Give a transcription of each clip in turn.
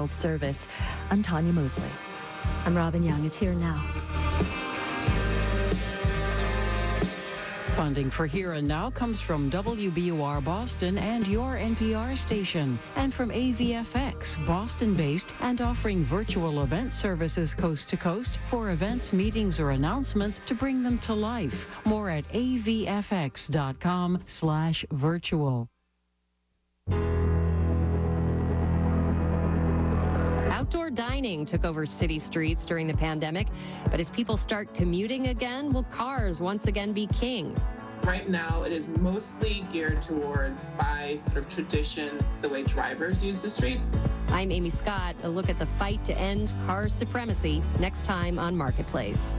World Service. I'm Tanya Mosley. I'm Robin Young. It's here now. Funding for Here and Now comes from WBUR Boston and your NPR station, and from AVFX, Boston based and offering virtual event services coast to coast for events, meetings, or announcements to bring them to life. More at avfx.com/slash virtual. Outdoor dining took over city streets during the pandemic, but as people start commuting again, will cars once again be king? Right now, it is mostly geared towards, by sort of tradition, the way drivers use the streets. I'm Amy Scott. A look at the fight to end car supremacy next time on Marketplace.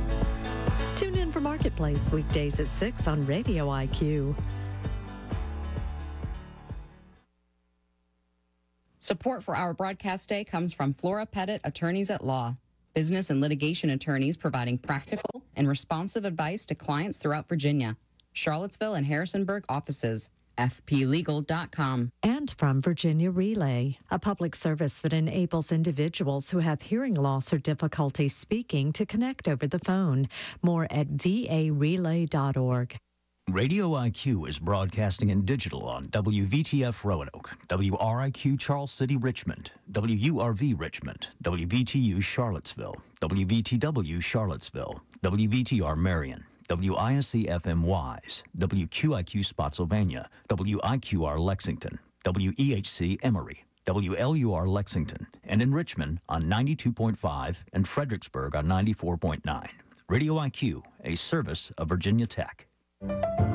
Tune in for Marketplace weekdays at 6 on Radio IQ. Support for our broadcast day comes from Flora Pettit Attorneys at Law, business and litigation attorneys providing practical and responsive advice to clients throughout Virginia. Charlottesville and Harrisonburg offices. FPLegal.com. And from Virginia Relay, a public service that enables individuals who have hearing loss or difficulty speaking to connect over the phone. More at varelay.org. Radio IQ is broadcasting in digital on WVTF Roanoke, WRIQ Charles City Richmond, WURV Richmond, WVTU Charlottesville, WVTW Charlottesville, WVTR Marion, WISC FM Wise, WQIQ Spotsylvania, WIQR Lexington, WEHC Emory, WLUR Lexington, and in Richmond on 92.5 and Fredericksburg on 94.9. Radio IQ, a service of Virginia Tech. Thank you.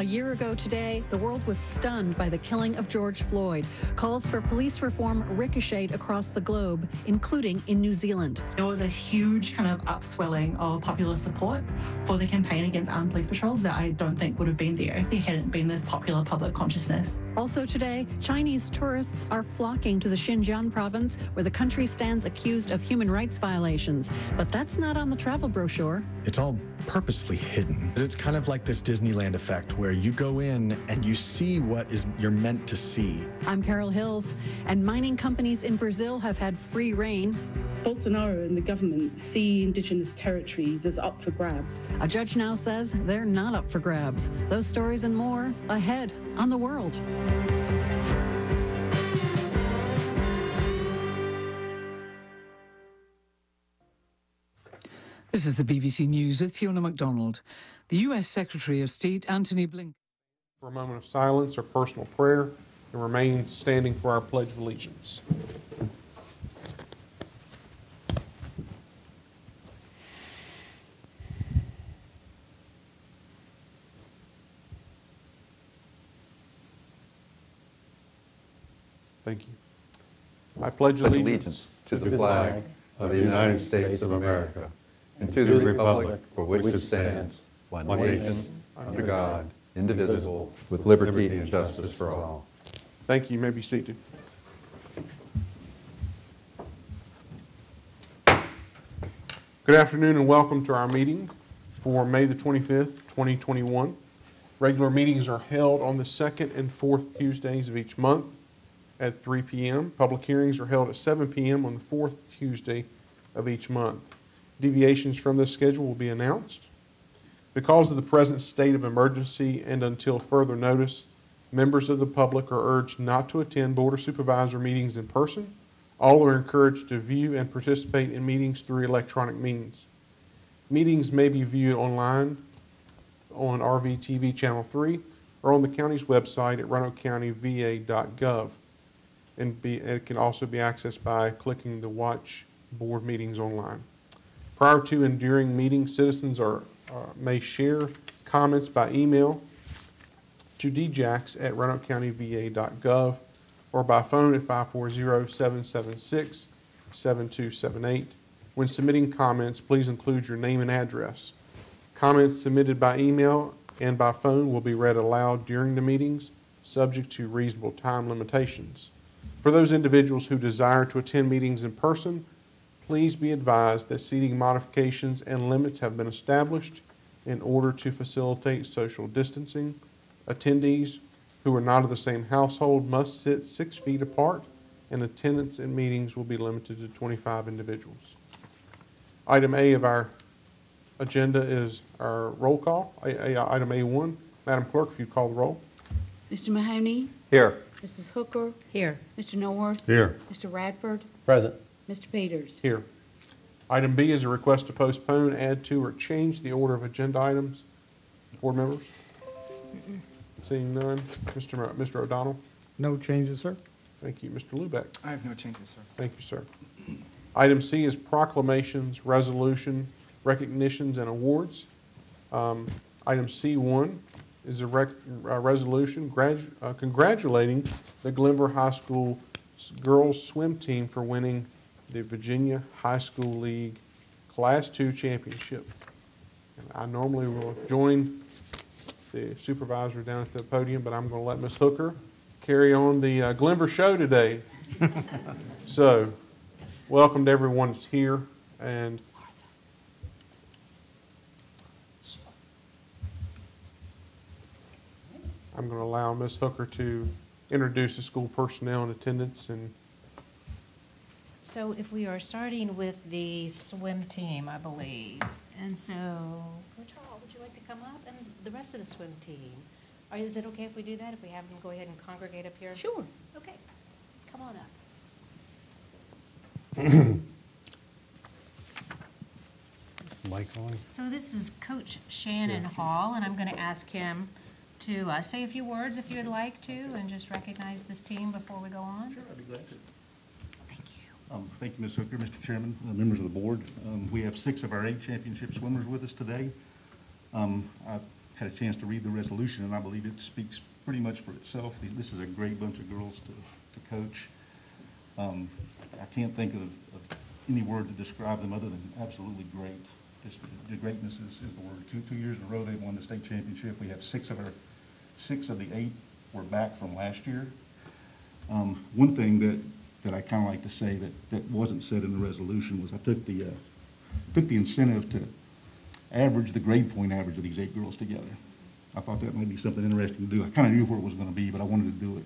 A year ago today, the world was stunned by the killing of George Floyd. Calls for police reform ricocheted across the globe, including in New Zealand. There was a huge kind of upswelling of popular support for the campaign against armed police patrols that I don't think would have been there if there hadn't been this popular public consciousness. Also today, Chinese tourists are flocking to the Xinjiang province, where the country stands accused of human rights violations. But that's not on the travel brochure. It's all purposefully hidden. It's kind of like this Disneyland effect where you go in and you see what is you're meant to see. I'm Carol Hills, and mining companies in Brazil have had free rein. Bolsonaro and the government see indigenous territories as up for grabs. A judge now says they're not up for grabs. Those stories and more ahead on the world. This is the BBC News with Fiona MacDonald. The U.S. Secretary of State Antony Blinken. For a moment of silence or personal prayer and remain standing for our Pledge of Allegiance. Thank you. I pledge allegiance to the flag of the United States of America and to the republic for which it stands, one nation, under God, indivisible, with liberty and justice for all. Thank you. You may be seated. Good afternoon and welcome to our meeting for May the 25th, 2021. Regular meetings are held on the second and fourth Tuesdays of each month at 3 p.m. Public hearings are held at 7 p.m. on the fourth Tuesday of each month. Deviations from this schedule will be announced. Because of the present state of emergency and until further notice, members of the public are urged not to attend Board of Supervisor meetings in person. All are encouraged to view and participate in meetings through electronic means. Meetings may be viewed online on RVTV Channel 3 or on the county's website at roanokecountyva.gov. And be, it can also be accessed by clicking the Watch Board Meetings online. Prior to and during meetings, citizens are, uh, may share comments by email to djax at roanokecountyva.gov or by phone at 540-776-7278. When submitting comments, please include your name and address. Comments submitted by email and by phone will be read aloud during the meetings, subject to reasonable time limitations. For those individuals who desire to attend meetings in person, please be advised that seating modifications and limits have been established in order to facilitate social distancing. Attendees who are not of the same household must sit six feet apart, and attendance in meetings will be limited to 25 individuals. Item A of our agenda is our roll call. A- A- Item A1, Madam Clerk, if you call the roll. Mr. Mahoney? Here. Mrs. Hooker? Here. Mr. Norworth? Here. Mr. Radford? Present. Mr. Peters? Here. Item B is a request to postpone, add to, or change the order of agenda items. Board members? Seeing none. Mr. Mo- Mr. O'Donnell? No changes, sir. Thank you. Mr. Lubeck? I have no changes, sir. Thank you, sir. Item C is proclamations, resolution, recognitions, and awards. Um, Item C1 is a rec, a resolution gradu, uh, congratulating the Glenvar High School s- girls swim team for winning the Virginia High School League Class Two Championship. And I normally will join the supervisor down at the podium, but I'm gonna let Ms. Hooker carry on the uh, Glenvar show today. So, welcome to everyone that's here, and I'm going to allow Ms. Hooker to introduce the school personnel in attendance and So if we are starting with the swim team, I believe, and so, Coach Hall, would you like to come up, and the rest of the swim team? Or is it okay if we do that, if we have them go ahead and congregate up here? Sure. Okay, come on up. Mic on? So this is Coach Shannon Hall, and I'm going to ask him to uh, say a few words if you would like to, and just recognize this team before we go on. Sure, I'd be glad to. Um, Thank you, Ms. Hooker, Mr. Chairman, uh, members of the board. Um, We have six of our eight championship swimmers with us today. Um, I had a chance to read the resolution, and I believe it speaks pretty much for itself. This is a great bunch of girls to to coach. Um, I can't think of of any word to describe them other than absolutely great. Just The greatness is is the word. Two two years in a row, they've won the state championship. We have six of our, six of the eight were back from last year. Um, One thing that, that I kind of like to say that, that wasn't said in the resolution was I took the, uh, took the incentive to average the grade point average of these eight girls together. I thought that might be something interesting to do. I kind of knew where it was going to be, but I wanted to do it.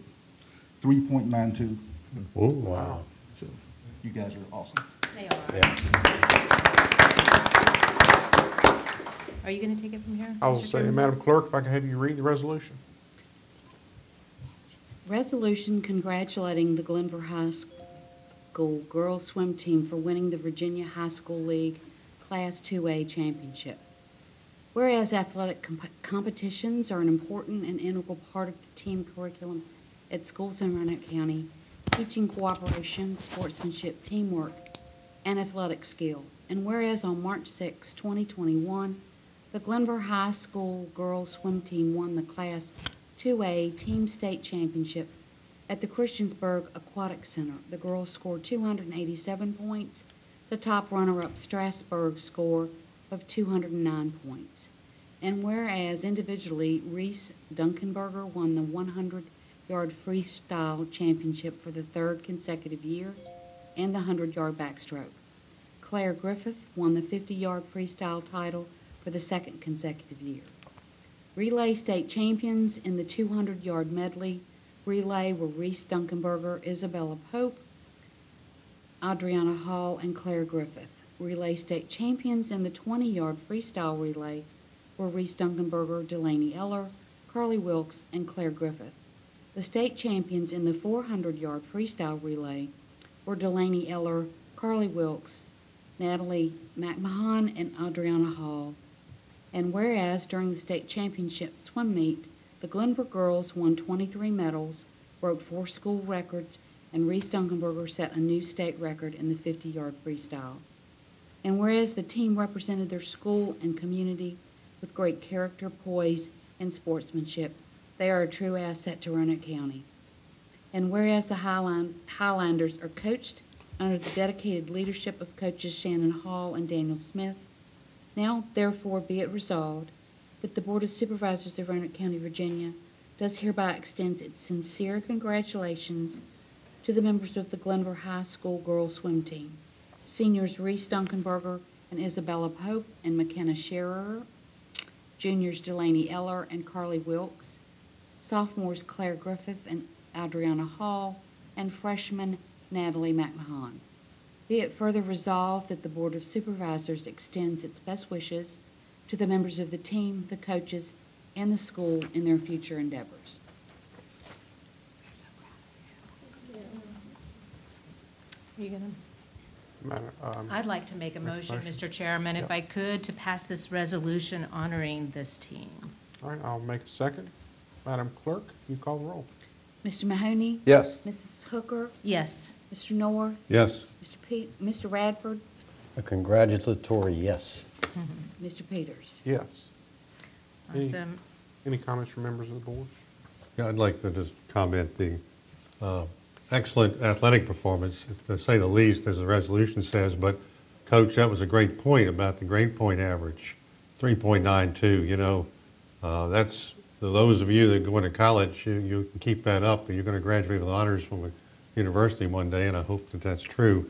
3.92. Oh, wow. So you guys are awesome. They Are Are you going to take it from here? I will Mr. say, Madam Clerk, if I can have you read the resolution. Resolution congratulating the Glenvar High School girls swim team for winning the Virginia High School League Class 2A championship. Whereas athletic comp- competitions are an important and integral part of the team curriculum at schools in Roanoke County, teaching cooperation, sportsmanship, teamwork, and athletic skill. And whereas on March 6, 2021, the Glenvar High School girls swim team won the Class 2A Team State Championship at the Christiansburg Aquatic Center. The girls scored 287 points, the top runner-up Strasburg score of 209 points. And whereas individually, Reese Dunkenberger won the 100-yard freestyle championship for the third consecutive year and the 100-yard backstroke. Claire Griffith won the 50-yard freestyle title for the second consecutive year. Relay state champions in the 200-yard medley relay were Reese Dunkenberger, Isabella Pope, Adriana Hall, and Claire Griffith. Relay state champions in the 20-yard freestyle relay were Reese Dunkenberger, Delaney Eller, Carly Wilkes, and Claire Griffith. The state champions in the 400-yard freestyle relay were Delaney Eller, Carly Wilkes, Natalie McMahon, and Adriana Hall. And whereas during the state championship swim meet, the Glenvar girls won 23 medals, broke four school records, and Reese Dunkenberger set a new state record in the 50-yard freestyle. And whereas the team represented their school and community with great character, poise, and sportsmanship, they are a true asset to Roanoke County. And whereas the Highland, Highlanders are coached under the dedicated leadership of coaches Shannon Hall and Daniel Smith, now therefore be it resolved that the Board of Supervisors of Roanoke County, Virginia does hereby extend its sincere congratulations to the members of the Glenvar High School girls swim team, seniors Reese Dunkenberger and Isabella Pope and McKenna Scherer, juniors Delaney Eller and Carly Wilkes, sophomores Claire Griffith and Adriana Hall, and freshman Natalie McMahon. Be it further resolved that the Board of Supervisors extends its best wishes to the members of the team, the coaches, and the school in their future endeavors. Are you gonna? Madam, um, I'd like to make a motion, motion. Mr. Chairman, if Yep. I could, to pass this resolution honoring this team. All right, I'll make a second. Madam Clerk, you call the roll. Mr. Mahoney? Yes. Mrs. Hooker? Yes. Mr. North? Yes. Mr. Pete, Mr. Radford? A congratulatory yes. Mr. Peters? Yes. Any- Awesome. Any comments from members of the board? Yeah, I'd like to just comment the uh, excellent athletic performance, to say the least, as the resolution says, but Coach, that was a great point about the grade point average, 3.92, you know, uh, that's, for those of you that go into college, you, you can keep that up, and you're going to graduate with honors from a university one day, and I hope that that's true.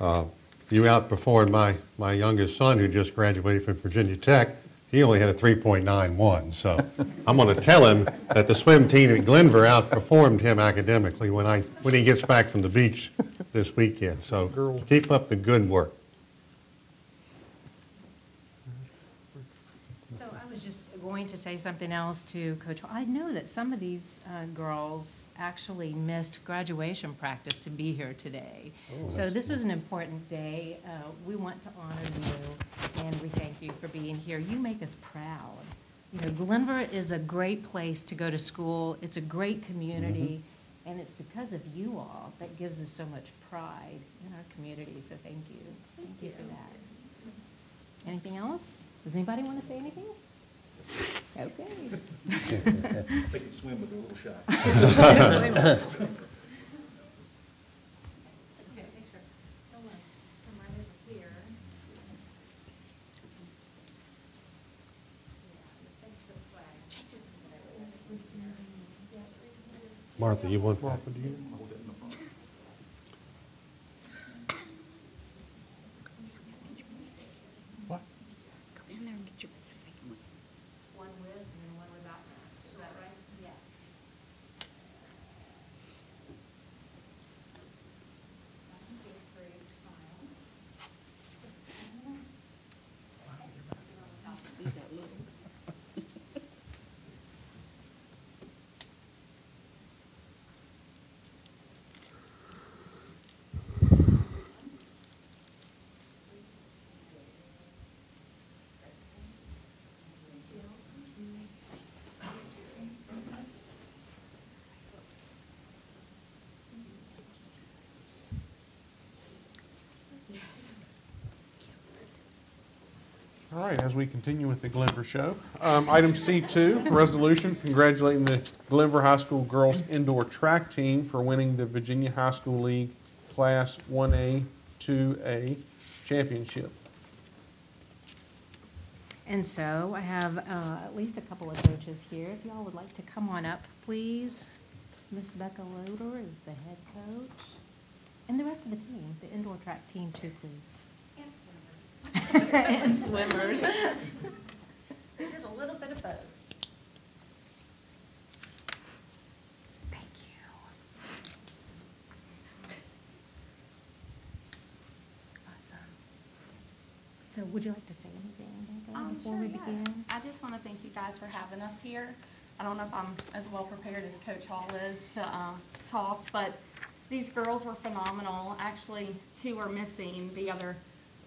Uh, You outperformed my, my youngest son, who just graduated from Virginia Tech. He only had a 3.91, so I'm going to tell him that the swim team at Glenvar outperformed him academically when I, when he gets back from the beach this weekend. So keep up the good work. So I was just going to say something else to Coach. I know that some of these uh, girls actually missed graduation practice to be here today. Oh, So this was an important day. Uh, We want to honor you, and we thank you for being here. You make us proud. You know, Glenvar is a great place to go to school. It's a great community, and it's because of you all that gives us so much pride in our community. So thank you. Thank you for that. Anything else? Does anybody want to say anything? Okay. They can swim, but they're a little shy. Martha, you want that? Martha, do you? What? Go in there and get your. One with and then one without mask, is that right? Yes. Used to be that little. All right, as we continue with the Glenvar Show. Um, Item C2, resolution congratulating the Glenvar High School Girls Indoor Track Team for winning the Virginia High School League Class 1A, 2A Championship. And so I have uh, at least a couple of coaches here. If y'all would like to come on up, please. Miss Becca Loder is the head coach. And the rest of the team, the indoor track team too, please. And swimmers. We did a little bit of both. Thank you. Awesome. So would you like to say anything, Um, before sure, we yeah. begin? I just want to thank you guys for having us here. I don't know if I'm as well prepared as Coach Hall is to um, talk, but these girls were phenomenal. Actually, two are missing the other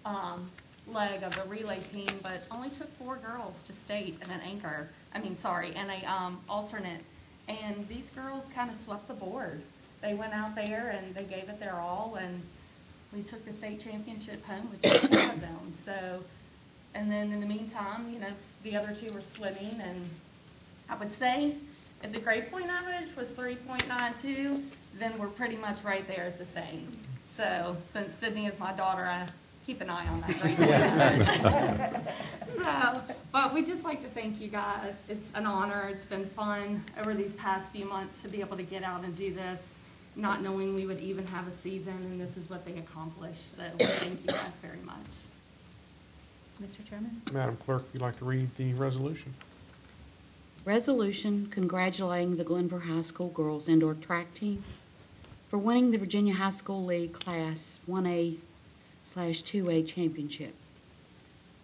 um, leg of the relay team, but only took four girls to state and an anchor. I mean, sorry, and a um, alternate. And these girls kind of swept the board. They went out there and they gave it their all, and we took the state championship home with four of them. So, and then in the meantime, you know, the other two were swimming, and I would say if the grade point average was three point nine two, then we're pretty much right there at the same. So, since Sydney is my daughter, I keep an eye on that grade point. So, but we just like to thank you guys. It's an honor. It's been fun over these past few months to be able to get out and do this, not knowing we would even have a season, and this is what they accomplished. So, thank you guys very much. Mr. Chairman? Madam Clerk, if you'd like to read the resolution. Resolution congratulating the Glenvar High School girls indoor track team for winning the Virginia High School League Class 1A slash 2A championship.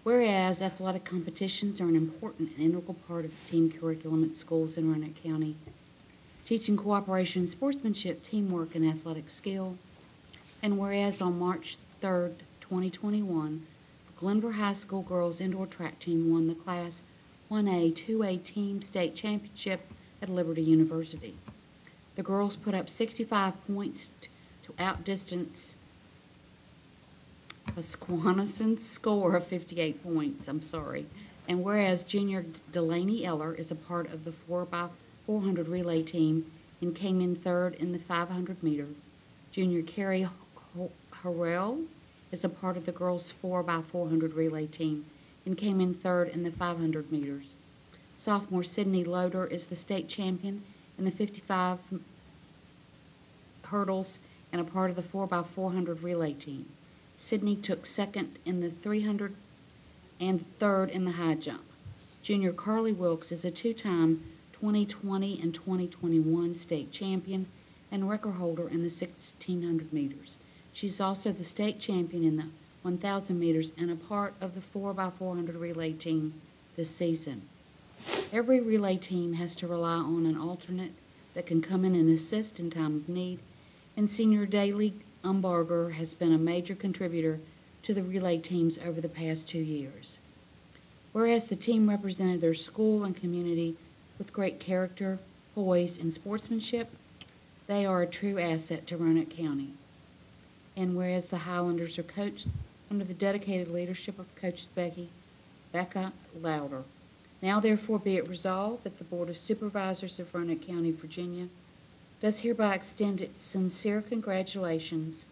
Whereas athletic competitions are an important and integral part of the team curriculum at schools in Roanoke County, teaching cooperation, sportsmanship, teamwork, and athletic skill. And whereas on March 3rd, 2021, Glenvar High School girls indoor track team won the Class 1A, 2A team state championship at Liberty University. The girls put up 65 points to outdistance a Squanison score of 58 points, I'm sorry. And whereas junior Delaney Eller is a part of the 4x400 relay team and came in third in the 500 meter, junior Carrie Harrell is a part of the girls' 4x400 relay team and came in third in the 500 meters. Sophomore Sydney Loader is the state champion in the 55 hurdles and a part of the 4x400 relay team. Sydney took second in the 300 and third in the high jump. Junior Carly Wilkes is a two-time 2020 and 2021 state champion and record holder in the 1600 meters. She's also the state champion in the 1,000 meters and a part of the 4x400 relay team this season. Every relay team has to rely on an alternate that can come in and assist in time of need, and Senior Daly Umbarger has been a major contributor to the relay teams over the past two years. Whereas the team represented their school and community with great character, poise, and sportsmanship, they are a true asset to Roanoke County. And whereas the Highlanders are coached under the dedicated leadership of Coach Becky Becca Louder, now therefore be it resolved that the Board of Supervisors of Roanoke County, Virginia, does hereby extend its sincere congratulations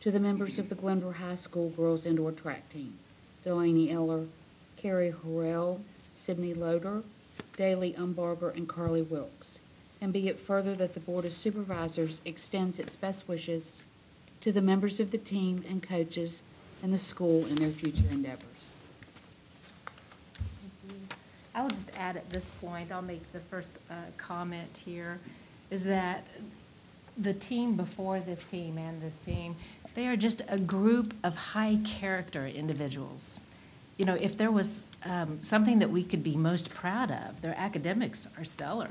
to the members of the Glenvar High School Girls Indoor Track Team, Delaney Eller, Carrie Harrell, Sydney Loader, Daly Umbarger, and Carly Wilkes. And be it further that the Board of Supervisors extends its best wishes to the members of the team and coaches and the school in their future endeavors. I will just add at this point, I'll make the first uh, comment here, is that the team before this team and this team, they are just a group of high-character individuals. You know, if there was um, something that we could be most proud of, their academics are stellar.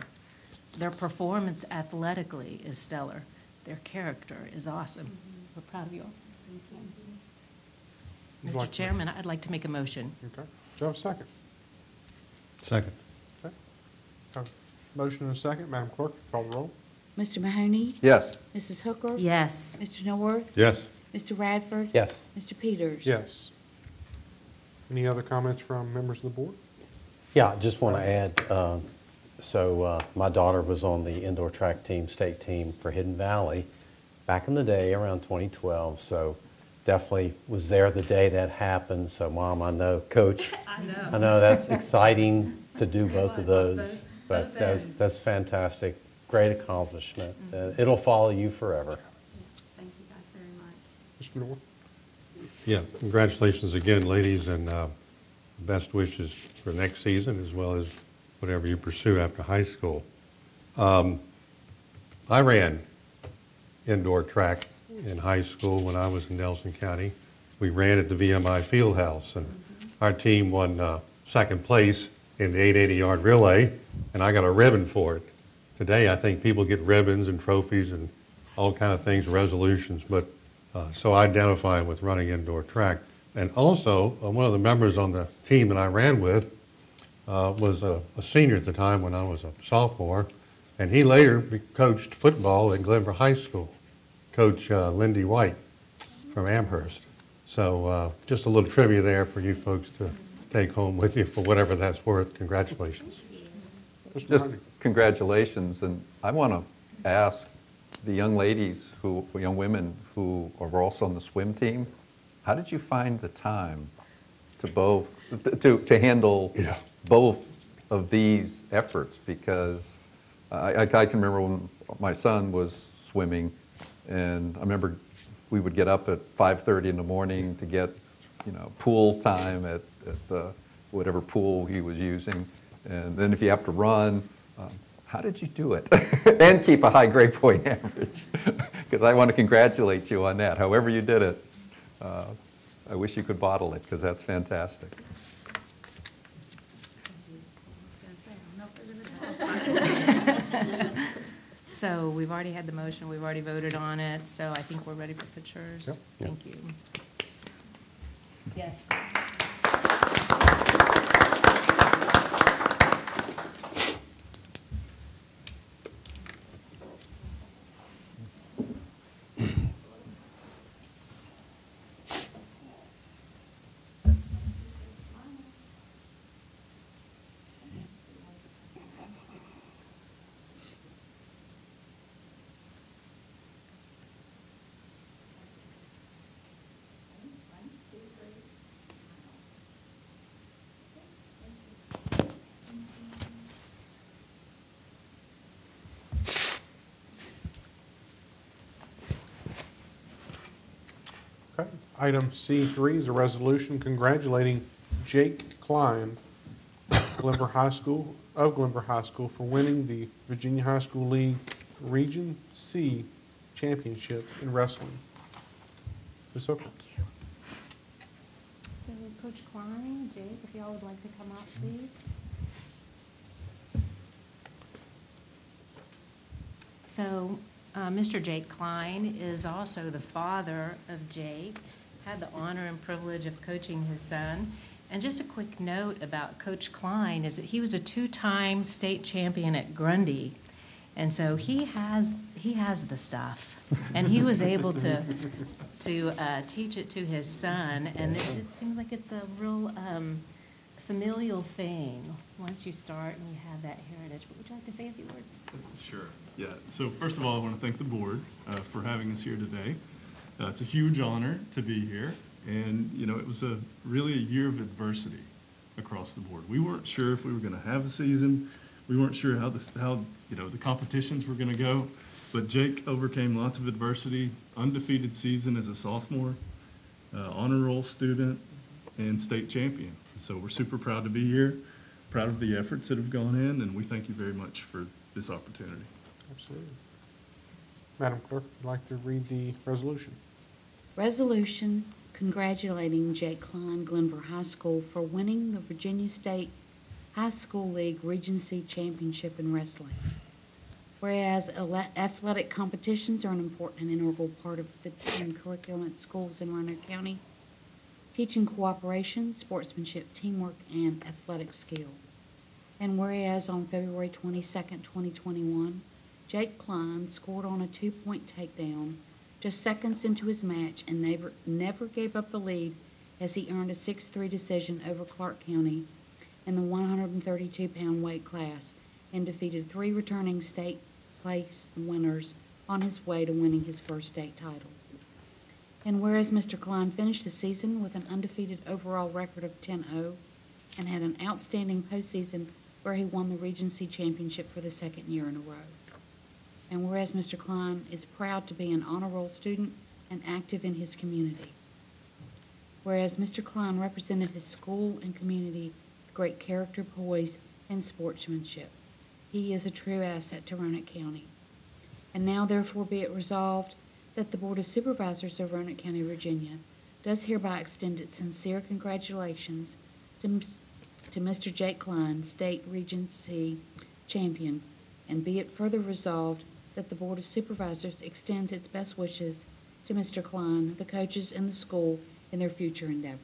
Their performance athletically is stellar. Their character is awesome. We're proud of you all. Would you Mr. like Chairman, I'd like to make a motion. Okay. Do I have a second? Second. Okay. Have a Motion and a second. Madam Clerk, call the roll. Mr. Mahoney? Yes. Mrs. Hooker? Yes. Mr. Norworth? Yes. Mr. Radford? Yes. Mr. Peters? Yes. Any other comments from members of the board? Yeah, I just want to add, um, so uh, my daughter was on the indoor track team, state team for Hidden Valley back in the day, around 2012. So definitely was there the day that happened. So Mom, I know, Coach. I know. I know that's exciting to do both of those, both- but that's, that's fantastic. Great accomplishment. Uh, It'll follow you forever. Thank you guys very much. Mr. Norwood? Yeah, congratulations again, ladies, and uh, best wishes for next season as well as whatever you pursue after high school. Um, I ran indoor track in high school when I was in Nelson County. We ran at the VMI Fieldhouse, and our team won uh, second place in the 880-yard relay, and I got a ribbon for it. Today, I think people get ribbons and trophies and all kind of things, resolutions, but, uh, so I identify with running indoor track. And also, uh, one of the members on the team that I ran with uh, was a a senior at the time when I was a sophomore, and he later coached football at Glenvar High School, Coach uh, Lindy White from Amherst. So uh, just a little trivia there for you folks to take home with you for whatever that's worth. Congratulations. Just congratulations, and I want to ask the young ladies who, young women who are also on the swim team, how did you find the time to both, to, to handle both of these efforts? Because I, I I can remember when my son was swimming, and I remember we would get up at 5:30 in the morning to get you know, pool time at, at the, whatever pool he was using. And then if you have to run, um, how did you do it? And keep a high grade point average? Because I want to congratulate you on that, however you did it. Uh, I wish you could bottle it, because that's fantastic. So we've already had the motion, we've already voted on it, so I think we're ready for pictures. Yep. Thank you. Yes. Okay. Item C3 is a resolution congratulating Jake Klein, Glenvar High School, of Glenvar High School for winning the Virginia High School League Region C Championship in wrestling. Ms. Hooker? So Coach Klein, Jake, if y'all would like to come out, please. So, uh, Mr. Jake Klein is also the father of Jake, had the honor and privilege of coaching his son. And just a quick note about Coach Klein is that he was a two-time state champion at Grundy. And so he has, he has the stuff. And he was able to, to uh, teach it to his son. And it, it seems like it's a real um, familial thing once you start and you have that heritage. But would you like to say a few words? Sure, yeah. So first of all, I want to thank the board uh, for having us here today. Uh, It's a huge honor to be here, and, you know, it was a, really a year of adversity across the board. We weren't sure if we were going to have a season. We weren't sure how this, how, you know, the competitions were going to go. But Jake overcame lots of adversity, undefeated season as a sophomore, uh, honor roll student, and state champion. So we're super proud to be here, proud of the efforts that have gone in, and we thank you very much for this opportunity. Absolutely. Madam Clerk, would you like to read the resolution? Resolution congratulating Jake Klein, Glenvar High School for winning the Virginia State High School League Region C Championship in wrestling. Whereas athletic competitions are an important and integral part of the curriculum at schools in Roanoke County, teaching cooperation, sportsmanship, teamwork, and athletic skill. And whereas on February 22, twenty twenty-one, Jake Klein scored on a two-point takedown just seconds into his match and never, never gave up the lead as he earned a six-three decision over Clark County in the one hundred and thirty-two pound weight class and defeated three returning state place winners on his way to winning his first state title. And whereas Mr. Klein finished the season with an undefeated overall record of 10-0 and had an outstanding postseason where he won the Region C Championship for the second year in a row. And whereas Mr. Klein is proud to be an honor roll student and active in his community. Whereas Mr. Klein represented his school and community with great character, poise, and sportsmanship. He is a true asset to Roanoke County. And now therefore be it resolved that the Board of Supervisors of Roanoke County, Virginia does hereby extend its sincere congratulations to, to Mr. Jake Klein, State Region C Champion, and be it further resolved that the Board of Supervisors extends its best wishes to Mr. Klein, the coaches, and the school in their future endeavors.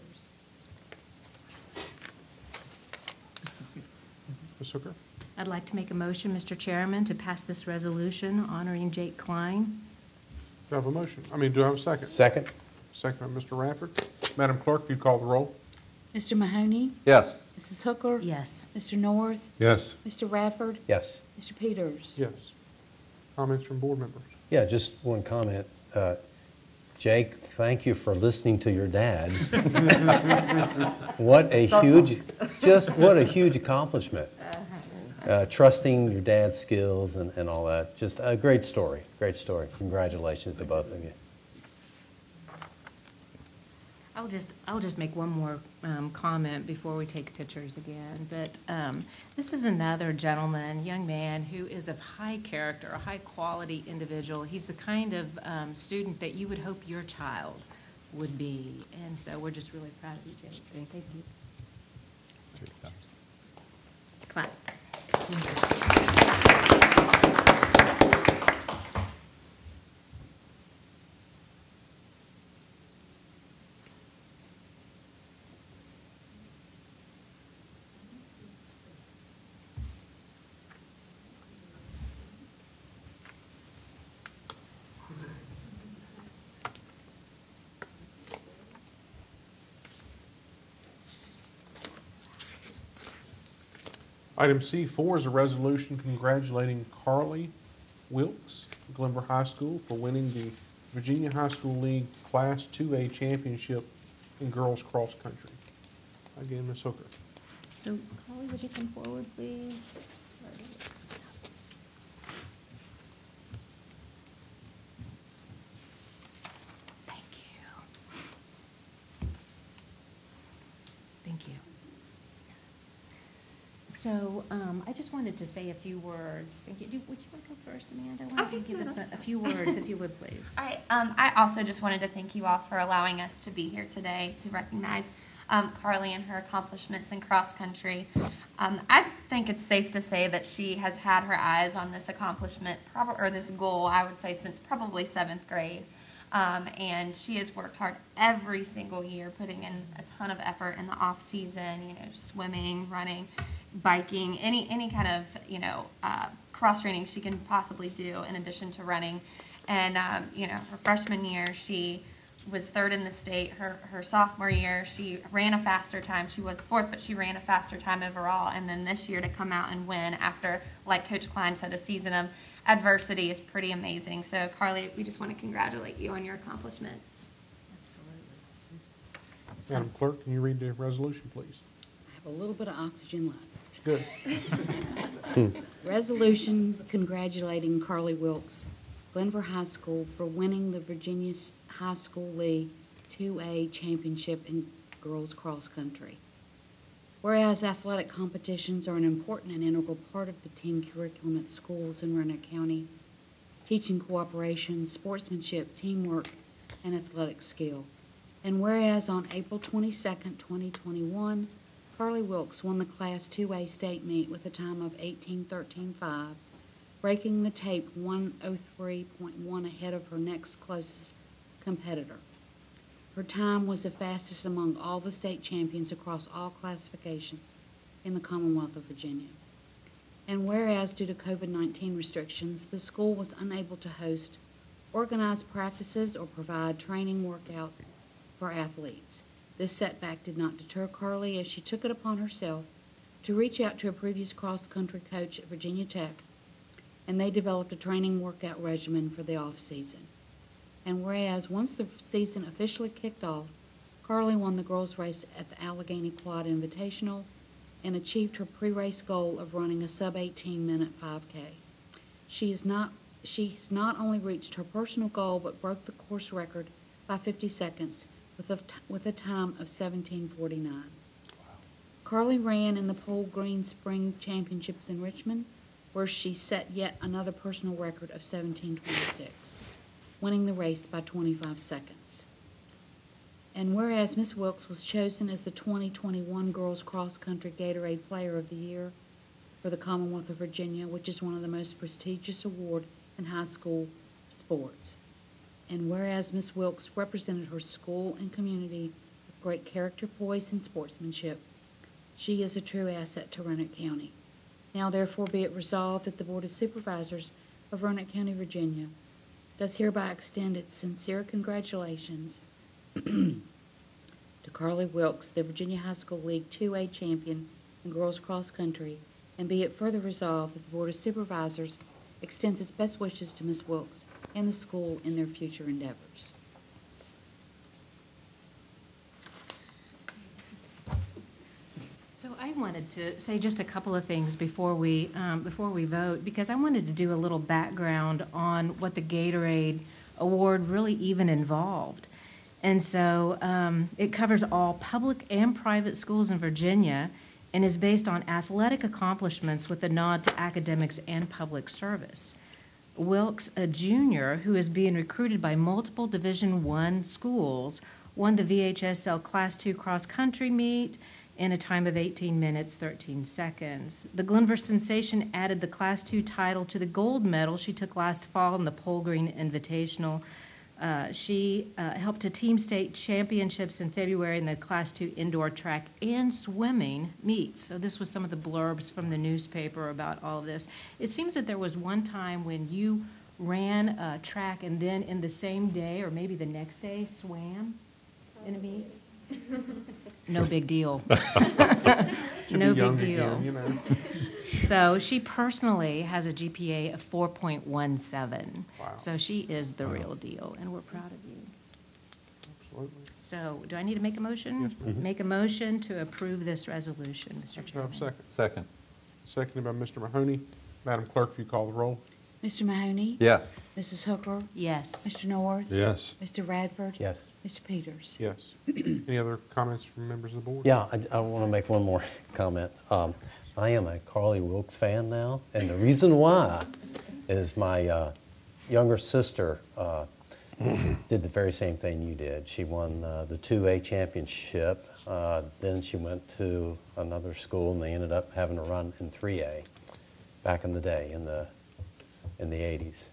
Ms. Hooker? I'd like to make a motion, Mr. Chairman, to pass this resolution honoring Jake Klein. Do I have a motion? I mean, do I have a second? Second. Second by Mr. Radford. Madam Clerk, if you call the roll. Mr. Mahoney? Yes. Mrs. Hooker? Yes. Mr. North? Yes. Mr. Radford? Yes. Mr. Peters? Yes. Comments from board members? Yeah, just one comment. Uh, Jake, thank you for listening to your dad. What a huge, just what a huge accomplishment. Uh, Trusting your dad's skills and, and all that. Just a great story, great story. Congratulations to both of you. I'll just, I'll just make one more um, comment before we take pictures again. But um, this is another gentleman, young man, who is of high character, a high-quality individual. He's the kind of um, student that you would hope your child would be. And so we're just really proud of you, Jay. Thank you. Let's clap. Item C4 is a resolution congratulating Carly Wilkes, Glenvar High School, for winning the Virginia High School League Class 2A Championship in girls cross country. Again, Ms. Hooker. So, Carly, would you come forward, please? So, um, I just wanted to say a few words. Thank you. Do- Would you want to go first, Amanda? Why don't you give us a a few words, if you would, please? All right. Um, I also just wanted to thank you all for allowing us to be here today to recognize um, Carly and her accomplishments in cross country. Um, I think it's safe to say that she has had her eyes on this accomplishment, prob- or this goal, I would say, since probably seventh grade. Um, and she has worked hard every single year, putting in a ton of effort in the off season. You know, swimming, running, biking, any any kind of you know uh, cross training she can possibly do in addition to running. And um, you know, her freshman year, she was third in the state. Her her sophomore year, she ran a faster time. She was fourth, but she ran a faster time overall. And then this year to come out and win after, like Coach Klein said, a season of adversity is pretty amazing. So Carly, we just want to congratulate you on your accomplishments. Absolutely. Madam Clerk, can you read the resolution, please? I have a little bit of oxygen left. Good. Resolution congratulating Carly Wilkes, Glenvar High School, for winning the Virginia High School League 2A Championship in girls cross country. Whereas athletic competitions are an important and integral part of the team curriculum at schools in Roanoke County, teaching cooperation, sportsmanship, teamwork, and athletic skill. And whereas on April 22nd, 2021, Carly Wilkes won the Class 2A state meet with a time of 18:13.5, breaking the tape 103.1 ahead of her next closest competitor. Her time was the fastest among all the state champions across all classifications in the Commonwealth of Virginia. And whereas due to COVID-19 restrictions, the school was unable to host organized practices or provide training workouts for athletes. This setback did not deter Carly as she took it upon herself to reach out to a previous cross-country coach at Virginia Tech, and they developed a training workout regimen for the off-season. And whereas once the season officially kicked off, Carly won the girls' race at the Allegheny Quad Invitational and achieved her pre-race goal of running a sub-18 minute 5K. She is not she's not only reached her personal goal but broke the course record by 50 seconds with a, with a time of 1749. Carly ran in the Pole Green Spring Championships in Richmond, where she set yet another personal record of 1726, winning the race by 25 seconds. And whereas Miss Wilkes was chosen as the 2021 Girls Cross Country Gatorade Player of the Year for the Commonwealth of Virginia, which is one of the most prestigious awards in high school sports. And whereas Miss Wilkes represented her school and community with great character, poise, and sportsmanship, she is a true asset to Roanoke County. Now therefore be it resolved that the Board of Supervisors of Roanoke County, Virginia does hereby extend its sincere congratulations to Carly Wilkes, the Virginia High School League 2A champion in girls cross country, and be it further resolved that the Board of Supervisors extends its best wishes to Ms. Wilkes and the school in their future endeavors. So I wanted to say just a couple of things before we, um, before we vote, because I wanted to do a little background on what the Gatorade Award really even involved. And so um, it covers all public and private schools in Virginia and is based on athletic accomplishments with a nod to academics and public service. Wilkes, a junior who is being recruited by multiple Division I schools, won the VHSL Class II cross country meet in a time of 18 minutes, 13 seconds. The Glenvar sensation added the Class II title to the gold medal she took last fall in the Pole Green Invitational. Uh, she uh, helped to team state championships in February in the Class 2 indoor track and swimming meets. So this was some of the blurbs from the newspaper about all of this. It seems that there was one time when you ran a track and then in the same day or maybe the next day swam in a meet. No big deal. No be young big deal. again, you know. So she personally has a GPA of 4.17. Wow. So she is the real deal, and we're proud of you. Absolutely. So do I need to make a motion? Yes, ma'am. Make a motion to approve this resolution, Mr. Do I have Chairman. second? Second. Seconded by Mr. Mahoney. Madam Clerk, if you call the roll. Mr. Mahoney? Yes. Mrs. Hooker? Yes. Mr. North? Yes. Mr. Radford? Yes. Mr. Peters? Yes. Any other comments from members of the board? Yeah, I, want to make one more comment. Um, I am a Carly Wilkes fan now, and the reason why is my uh, younger sister uh, did the very same thing you did. She won uh, the 2A championship. Uh, then she went to another school, and they ended up having to run in 3A back in the day, in the in the 80s.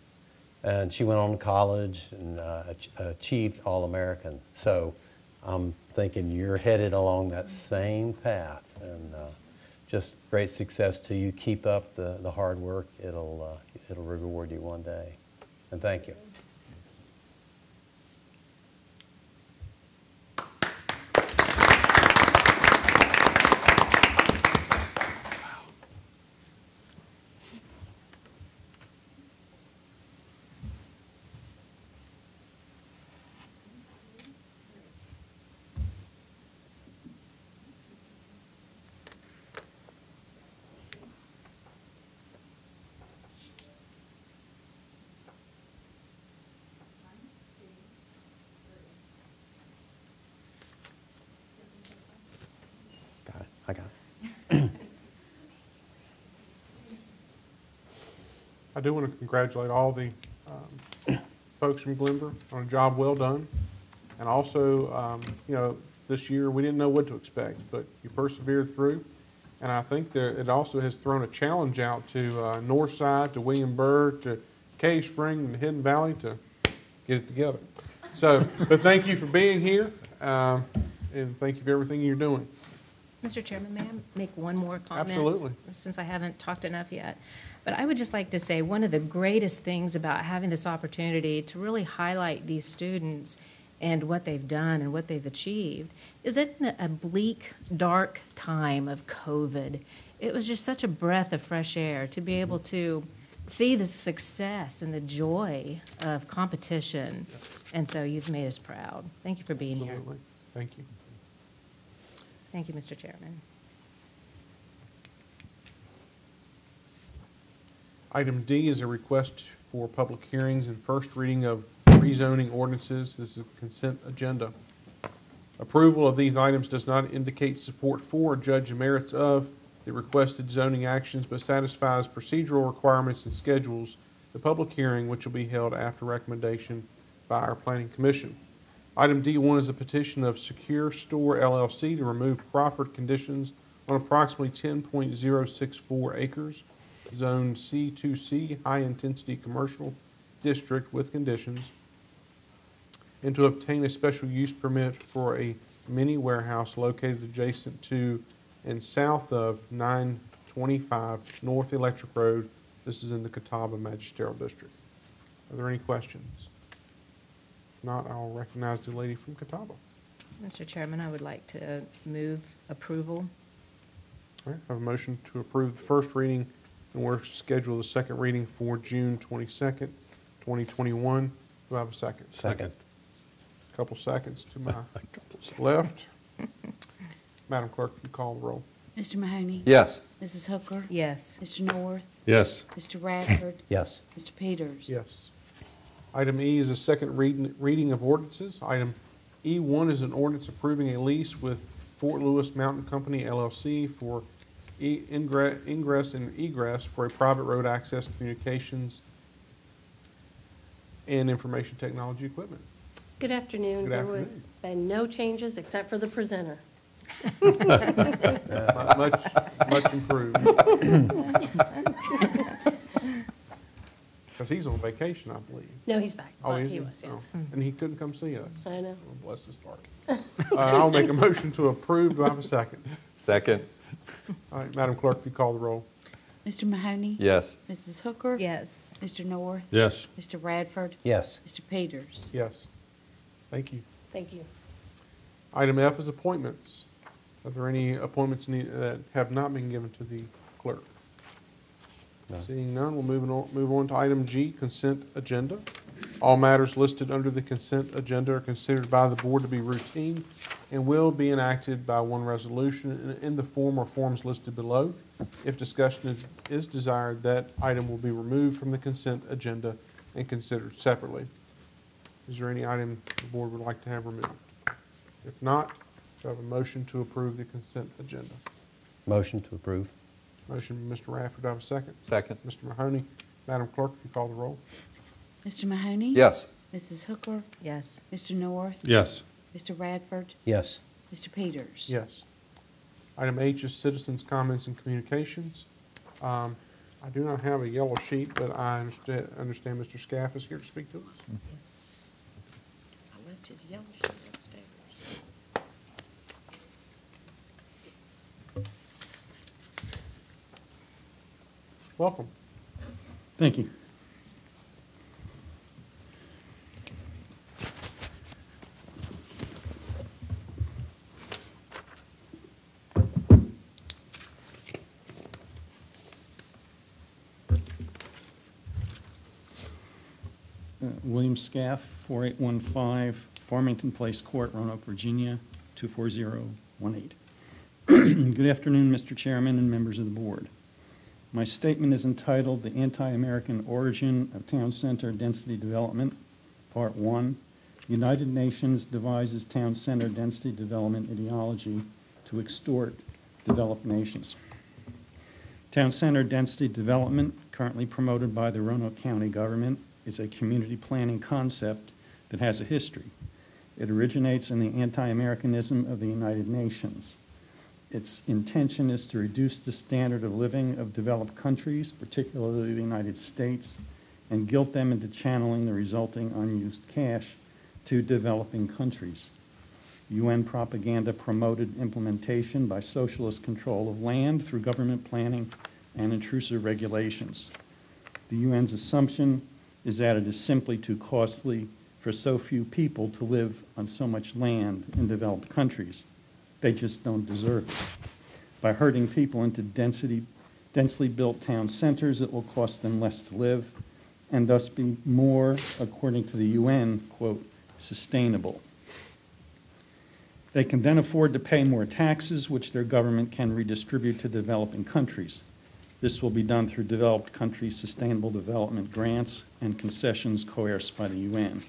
And she went on to college and uh, achieved All American. So I'm thinking you're headed along that same path. And uh, just great success to you. Keep up the, the hard work. It'll, uh, it'll reward you one day. And thank you. Got it. I got it. I do want to congratulate all the um, folks from Glenvar on a job well done. And also, um, you know, this year, we didn't know what to expect, but you persevered through. And I think that it also has thrown a challenge out to uh, Northside, to William Byrd, to Cave Spring, and Hidden Valley to get it together. So, but thank you for being here, um, and thank you for everything you're doing. Mr. Chairman, may I make one more comment? Absolutely. Since I haven't talked enough yet. But I would just like to say, one of the greatest things about having this opportunity to really highlight these students and what they've done and what they've achieved is in a bleak, dark time of COVID. It was just such a breath of fresh air to be able to see the success and the joy of competition. And so you've made us proud. Thank you for being here. Absolutely. Thank you. Thank you, Mr. Chairman. Item D is a request for public hearings and first reading of rezoning ordinances. This is a consent agenda. Approval of these items does not indicate support for or judge the merits of the requested zoning actions, but satisfies procedural requirements and schedules the public hearing, which will be held after recommendation by our planning commission. Item D1 is a petition of Secure Store LLC to remove proffered conditions on approximately 10.064 acres, Zone C2C, High Intensity Commercial District with conditions, and to obtain a special use permit for a mini warehouse located adjacent to and south of 925 North Electric Road. This is in the Catawba Magisterial District. Are there any questions? If not, I'll recognize the lady from Catawba. Mr. Chairman, I would like to move approval. All right, I have a motion to approve the first reading, and we're scheduled the second reading for June twenty-second, twenty twenty-one. Do I have a second? Second. Couple seconds to my couple left. Madam Clerk, can you call the roll. Mr. Mahoney? Yes. Mrs. Hooker? Yes. Mr. North? Yes. Mr. Radford? Yes. Mr. Peters? Yes. Item E is a second reading, reading of ordinances. Item E1 is an ordinance approving a lease with Fort Lewis Mountain Company LLC for e- ingress and egress for a private road access communications and information technology equipment. Good afternoon. Good There was afternoon. been no changes except for the presenter. Much, much improved. Because he's on vacation, I believe. No, he's back. Oh, Well, is he he? was, yes. Oh, And he couldn't come see us. I know. Oh, Bless his heart. Uh, I'll make a motion to approve. Do I have a second? Second, All right, Madam Clerk, if you call the roll. Mr. Mahoney? yes. Mrs. Hooker? Yes. Mr. North? Yes. Mr. Radford? Yes. Mr. Peters? Yes. Thank you. Thank you. Item F is appointments. Are there any appointments need- that have not been given to the clerk? No. Seeing none, we'll move on, move on to item G, consent agenda. All matters listed under the consent agenda are considered by the board to be routine and will be enacted by one resolution in, in the form or forms listed below. If discussion is, is desired, that item will be removed from the consent agenda and considered separately. Is there any item the board would like to have removed? If not, do I have a motion to approve the consent agenda? Motion to approve. Motion by Mr. Radford, do I have a second? Second, Mr. Mahoney, Madam Clerk, if you call the roll. Mr. Mahoney? yes. Mrs. Hooker? Yes. Mr. North? Yes. Mr. Radford? Yes. Mr. Peters? Yes. Item H is citizens' comments and communications. Um, I do not have a yellow sheet, but I understand, understand Mr. Scaff is here to speak to us. Yes. I left his yellow sheet upstairs. Welcome. Thank you. Uh, William Scaff, 4815 Farmington Place Court, Roanoke, Virginia, 24018. Good afternoon, Mr. Chairman and members of the board. My statement is entitled The Anti-American Origin of Town Center Density Development, Part 1. United Nations devises town center density development ideology to extort developed nations. Town center density development, currently promoted by the Roanoke County government, is a community planning concept that has a history. It originates in the anti-Americanism of the United Nations. Its intention is to reduce the standard of living of developed countries, particularly the United States, and guilt them into channeling the resulting unused cash to developing countries. UN propaganda promoted implementation by socialist control of land through government planning and intrusive regulations. The UN's assumption is that it is simply too costly for so few people to live on so much land in developed countries. They just don't deserve it. By herding people into density, densely built town centers, it will cost them less to live and thus be more, according to the UN, quote, sustainable. They can then afford to pay more taxes, which their government can redistribute to developing countries. This will be done through developed countries' sustainable development grants and concessions coerced by the UN.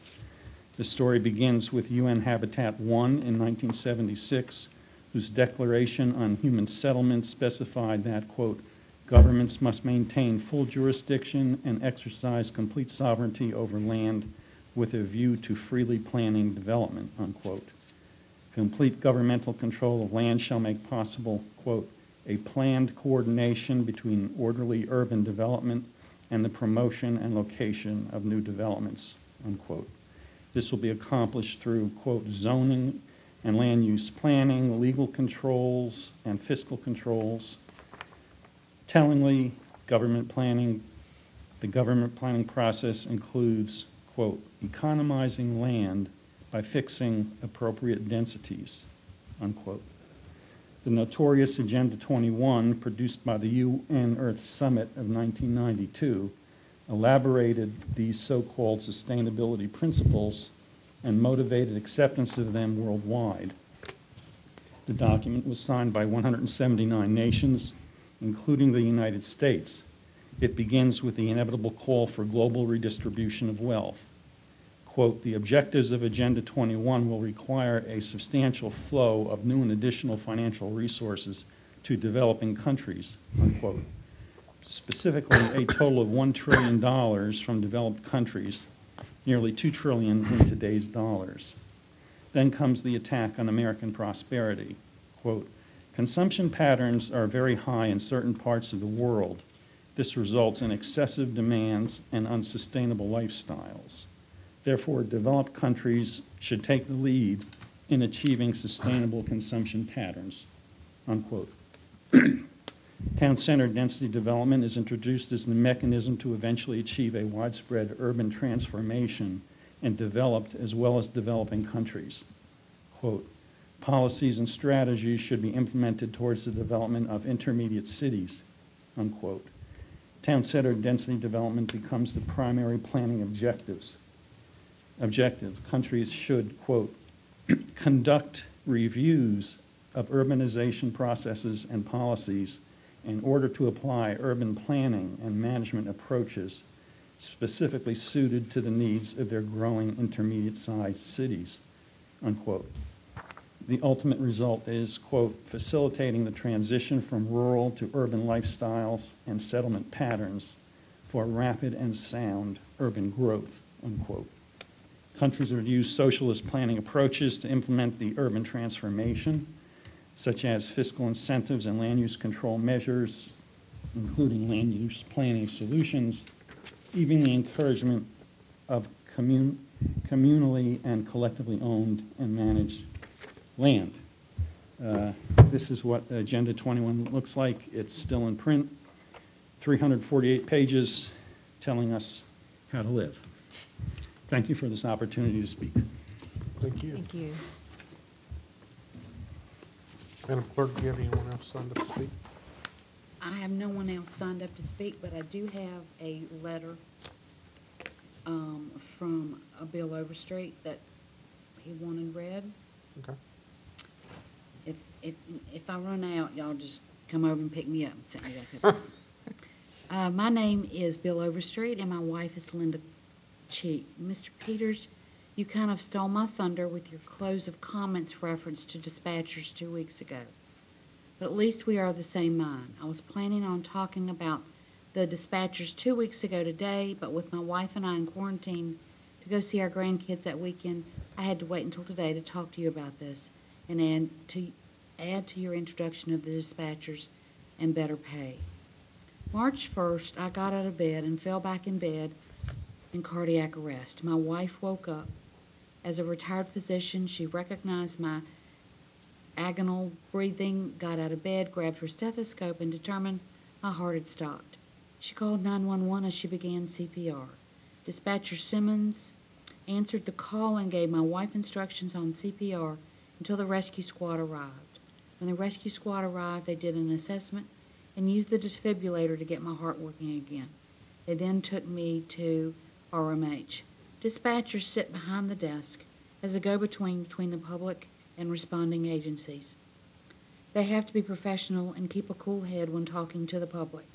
The story begins with UN Habitat 1 in 1976, whose declaration on human settlement specified that, quote, governments must maintain full jurisdiction and exercise complete sovereignty over land with a view to freely planning development, unquote. Complete governmental control of land shall make possible, quote, a planned coordination between orderly urban development and the promotion and location of new developments, unquote. This will be accomplished through, quote, zoning and land use planning, legal controls, and fiscal controls. Tellingly, government planning, the government planning process includes, quote, economizing land by fixing appropriate densities, unquote. The notorious Agenda 21, produced by the UN Earth Summit of 1992, elaborated these so-called sustainability principles and motivated acceptance of them worldwide. The document was signed by 179 nations, including the United States. It begins with the inevitable call for global redistribution of wealth. Quote, "The objectives of Agenda 21 will require a substantial flow of new and additional financial resources to developing countries," unquote. Specifically, a total of $1 trillion from developed countries, nearly 2 trillion in today's dollars. Then comes the attack on American prosperity. Quote, Consumption patterns are very high in certain parts of the world. This results in excessive demands and unsustainable lifestyles. Therefore, developed countries should take the lead in achieving sustainable consumption patterns. Unquote. Town-centered density development is introduced as the mechanism to eventually achieve a widespread urban transformation in developed as well as developing countries. Quote, policies and strategies should be implemented towards the development of intermediate cities, unquote. Town-centered density development becomes the primary planning objectives. Objective, countries should, quote, conduct reviews of urbanization processes and policies in order to apply urban planning and management approaches specifically suited to the needs of their growing intermediate-sized cities, unquote. The ultimate result is, quote, facilitating the transition from rural to urban lifestyles and settlement patterns for rapid and sound urban growth, unquote. Countries have used socialist planning approaches to implement the urban transformation, such as fiscal incentives and land use control measures, including land use planning solutions, even the encouragement of commun- communally and collectively owned and managed land. Uh, This is what Agenda 21 looks like. It's still in print, 348 pages telling us how to live. Thank you for this opportunity to speak. Thank you. Thank you. Madam Clerk, do you have anyone else signed up to speak? I have no one else signed up to speak, but I do have a letter um, from uh, Bill Overstreet that he wanted read. Okay. If, if, if I run out, y'all just come over and pick me up and set me back up. Uh, my name is Bill Overstreet, and my wife is Linda Cheek. Mr. Peters, you kind of stole my thunder with your close of comments reference to dispatchers two weeks ago. But at least we are the same mind. I was planning on talking about the dispatchers two weeks ago today, but with my wife and I in quarantine to go see our grandkids that weekend, I had to wait until today to talk to you about this and add to, add to your introduction of the dispatchers and better pay. March 1st, I got out of bed and fell back in bed in cardiac arrest. My wife woke up. As a retired physician, she recognized my agonal breathing, got out of bed, grabbed her stethoscope, and determined my heart had stopped. She called 911 as she began CPR. Dispatcher Simmons answered the call and gave my wife instructions on CPR until the rescue squad arrived. When the rescue squad arrived, they did an assessment and used the defibrillator to get my heart working again. They then took me to RMH. Dispatchers sit behind the desk as a go-between between the public and responding agencies. They have to be professional and keep a cool head when talking to the public.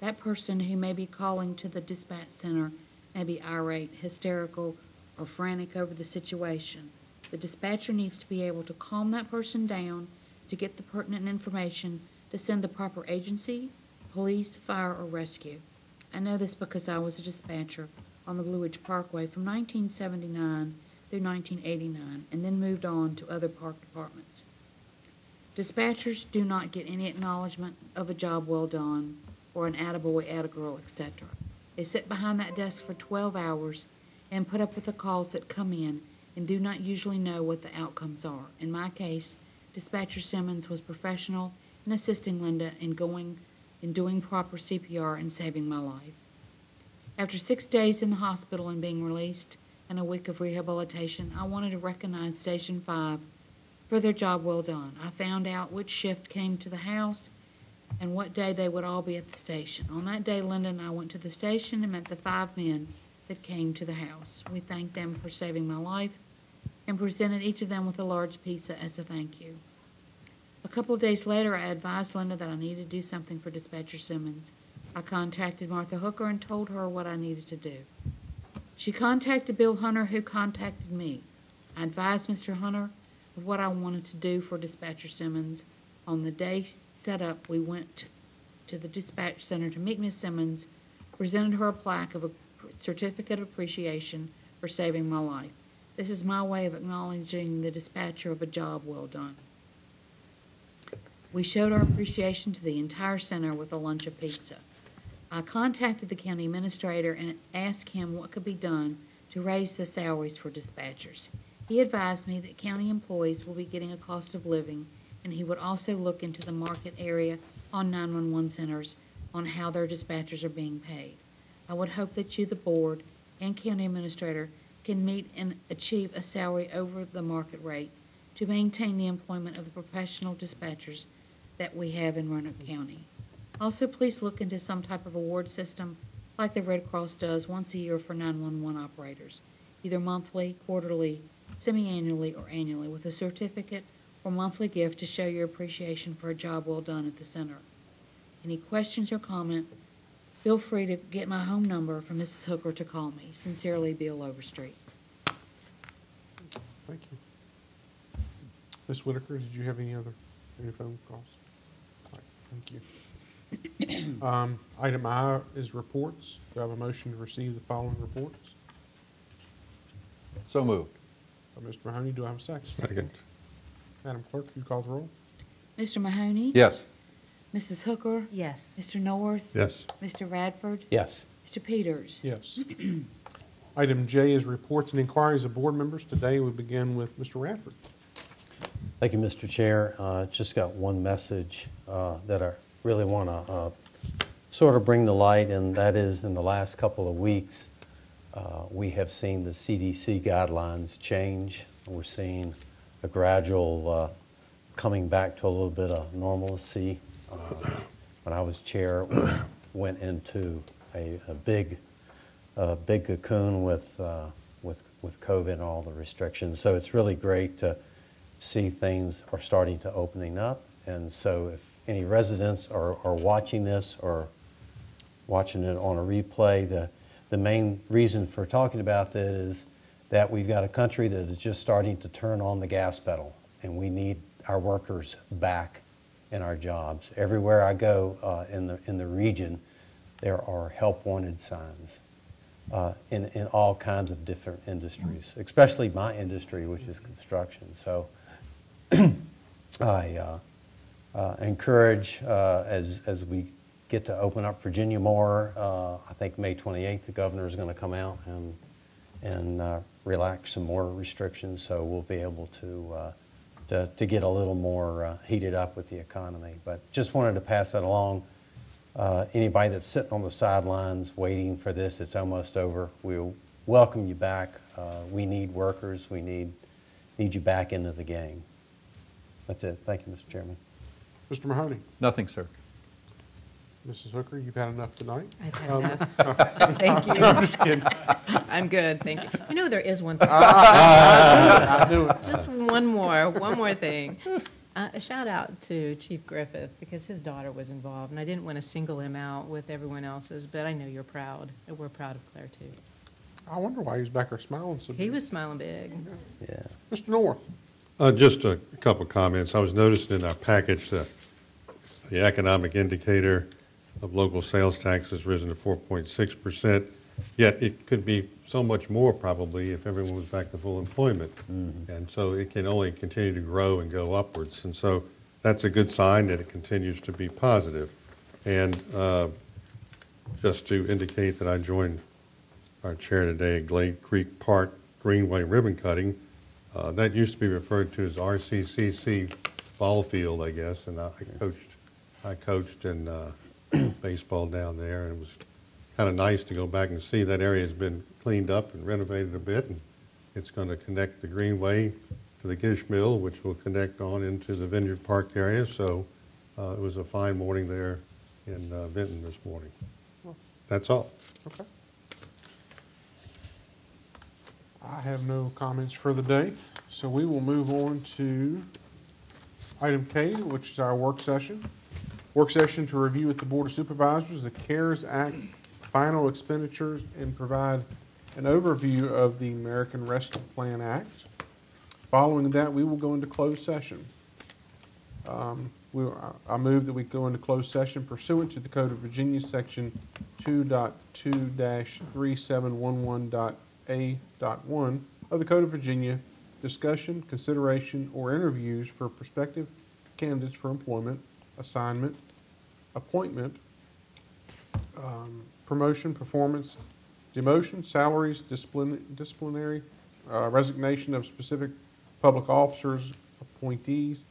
That person who may be calling to the dispatch center may be irate, hysterical, or frantic over the situation. The dispatcher needs to be able to calm that person down to get the pertinent information to send the proper agency, police, fire, or rescue. I know this because I was a dispatcher on the Blue Ridge Parkway from 1979 through 1989 and then moved on to other park departments. Dispatchers do not get any acknowledgement of a job well done or an attaboy, attagirl, etc. They sit behind that desk for 12 hours and put up with the calls that come in and do not usually know what the outcomes are. In my case, Dispatcher Simmons was professional in assisting Linda in going in doing proper CPR and saving my life. After six days in the hospital and being released and a week of rehabilitation, I wanted to recognize Station 5 for their job well done. I found out which shift came to the house and what day they would all be at the station. On that day, Linda and I went to the station and met the five men that came to the house. We thanked them for saving my life and presented each of them with a large pizza as a thank you. A couple of days later, I advised Linda that I needed to do something for Dispatcher Simmons. I contacted Martha Hooker and told her what I needed to do. She contacted Bill Hunter, who contacted me. I advised Mr. Hunter of what I wanted to do for Dispatcher Simmons. On the day set up, we went to the dispatch center to meet Miss Simmons, presented her a plaque of a certificate of appreciation for saving my life. This is my way of acknowledging the dispatcher of a job well done. We showed our appreciation to the entire center with a lunch of pizza. I contacted the county administrator and asked him what could be done to raise the salaries for dispatchers. He advised me that county employees will be getting a cost of living, and he would also look into the market area on 911 centers on how their dispatchers are being paid. I would hope that you, the board, and county administrator can meet and achieve a salary over the market rate to maintain the employment of the professional dispatchers that we have in Roanoke County. Also, please look into some type of award system like the Red Cross does once a year for 911 operators, either monthly, quarterly, semi-annually, or annually, with a certificate or monthly gift to show your appreciation for a job well done at the center. Any questions or comment, feel free to get my home number from Mrs. Hooker to call me. Sincerely, Bill Overstreet. Thank you. Ms. Whitaker, did you have any other, any phone calls? All right, Thank you. Um, Item I is reports. Do I have a motion to receive the following reports? So moved. By Mr. Mahoney, do I have a second? Second. Madam Clerk, you call the roll? Mr. Mahoney? Yes. Mrs. Hooker? Yes. Mr. North? Yes. Mr. Radford? Yes. Mr. Peters? Yes. Item J is reports and inquiries of board members. Today, we begin with Mr. Radford. Thank you, Mr. Chair. Uh, Just got one message uh, that I really want to sort of bring to light, and that is in the last couple of weeks, uh, we have seen the CDC guidelines change. We're seeing a gradual uh, coming back to a little bit of normalcy. Uh, When I was chair, we went into a a big, big cocoon with, uh, with, with COVID and all the restrictions. So it's really great to see things are starting to opening up. And so if any residents are, are watching this or watching it on a replay, the, the main reason for talking about that is that we've got a country that is just starting to turn on the gas pedal, and we need our workers back in our jobs. Everywhere I go uh, in, the, in the region, there are help wanted signs uh, in, in all kinds of different industries, especially my industry, which is construction. So I uh, uh, encourage, uh, as, as we get to open up Virginia more, uh, I think May 28th, the governor is going to come out and, and uh, relax some more restrictions, so we'll be able to, uh, to, to get a little more uh, heated up with the economy. But just wanted to pass that along. Anybody that's sitting on the sidelines waiting for this, it's almost over. We'll welcome you back. We need workers, we need, need you back into the game. That's it. Thank you, Mr. Chairman. Mr. Mahoney? Nothing, sir. Mrs. Hooker, you've had enough tonight? I've had Um, enough. Thank you. No, I'm just kidding. I'm good, thank you. You know, there is one. thing. I knew it. Just one more, one more thing. Uh, A shout out to Chief Griffith, because his daughter was involved, and I didn't want to single him out with everyone else's, but I know you're proud, and we're proud of Claire, too. I wonder why he was back there smiling so big. He big. was smiling big. Yeah. Mr. North? Uh, Just a couple of comments. I was noticing in our package that the economic indicator of local sales tax has risen to 4.6%, yet it could be so much more probably if everyone was back to full employment. And so it can only continue to grow and go upwards. And so that's a good sign that it continues to be positive. And uh, just to indicate that I joined our chair today at Glade Creek Park Greenway ribbon cutting. Uh, That used to be referred to as RCCC Ball Field, I guess, and I coached, I coached in uh, baseball down there, and it was kind of nice to go back and see that area has been cleaned up and renovated a bit, and it's going to connect the Greenway to the Gish Mill, which will connect on into the Vineyard Park area, so uh, it was a fine morning there in uh, Vinton this morning. That's all. Okay. I have no comments for the day, so we will move on to item K, which is our work session. Work session to review with the Board of Supervisors the CARES Act final expenditures and provide an overview of the American Rescue Plan Act. Following that, we will go into closed session. Um, we, I- move that we go into closed session pursuant to the Code of Virginia, Section 2.2-3711.a.1 of the Code of Virginia, discussion, consideration, or interviews for prospective candidates for employment, assignment, appointment, um, promotion, performance, demotion, salaries, disciplinary, uh, resignation of specific public officers, appointees,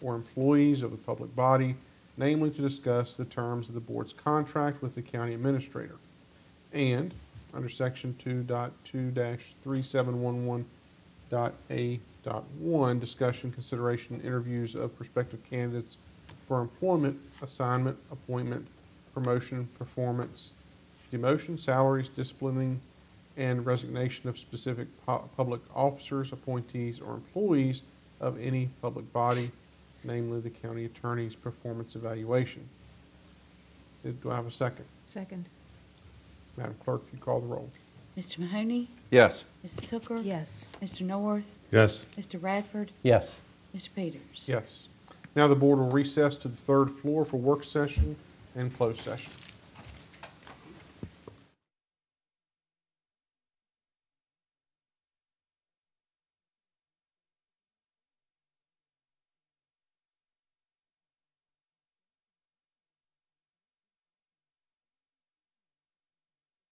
or employees of the public body, namely to discuss the terms of the board's contract with the county administrator. And, under section 2.2-3711.a.1, discussion, consideration, interviews of prospective candidates for employment, assignment, appointment, promotion, performance, demotion, salaries, disciplining, and resignation of specific pu- public officers, appointees, or employees of any public body, namely the county attorney's performance evaluation. Do I have a second? Second. Madam Clerk, if you call the roll. Mr. Mahoney? Yes. Mrs. Hooker? Yes. Mr. North? Yes. Mr. Radford? Yes. Mr. Peters? Yes. Now the board will recess to the third floor for work session and closed session.